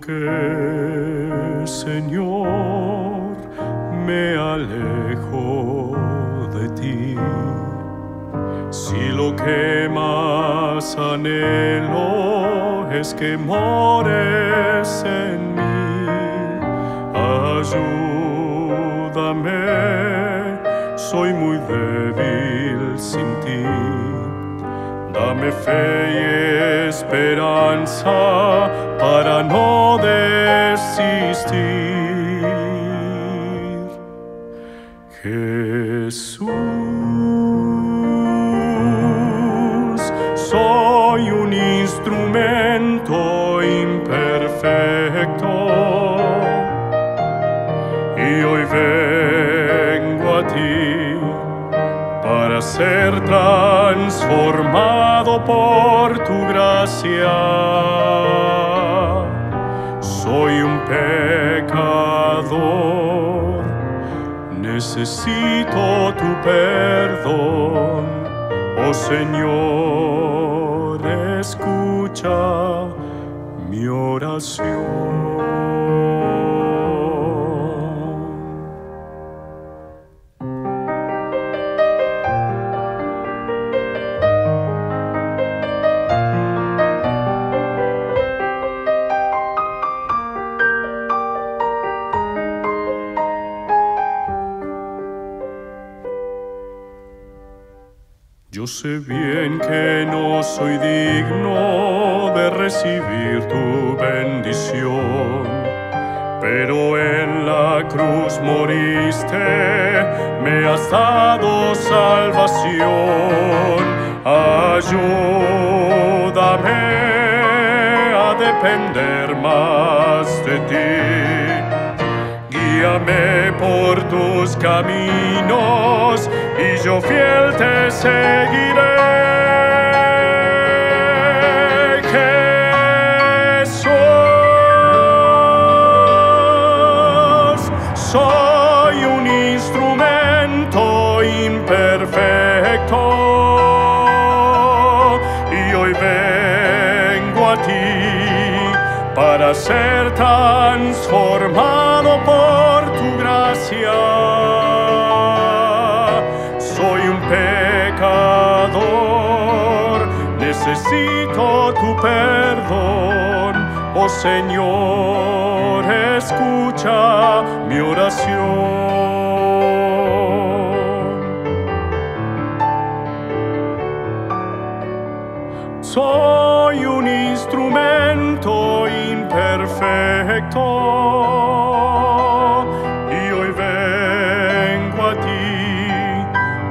qué, Señor, me alejo de ti? Si lo que más anhelo es que mores en mí, ayúdame, soy muy débil sin ti. Dame fe y esperanza para no desistir. Jesús, soy un instrumento ser transformado por tu gracia. Soy un pecador, necesito tu perdón. Oh Señor, escucha mi oración. Yo sé bien que no soy digno de recibir tu bendición, pero en la cruz moriste, me has dado salvación. Ayúdame a depender más de ti. Guíame por tus caminos y yo fiel te seguiré. Para ser transformado por tu gracia. Soy un pecador, necesito tu perdón. Oh Señor, escucha mi oración. Soy un instrumento y hoy vengo a ti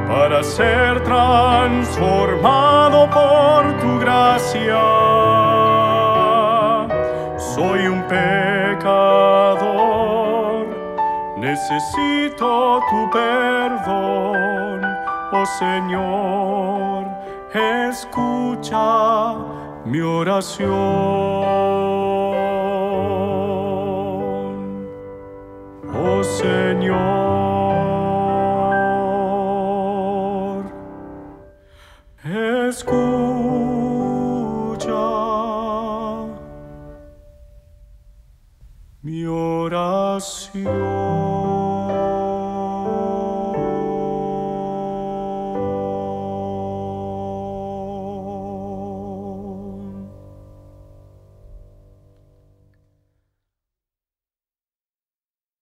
para ser transformado por tu gracia. Soy un pecador, necesito tu perdón, oh Señor, escucha mi oración. Señor, escucha mi oración.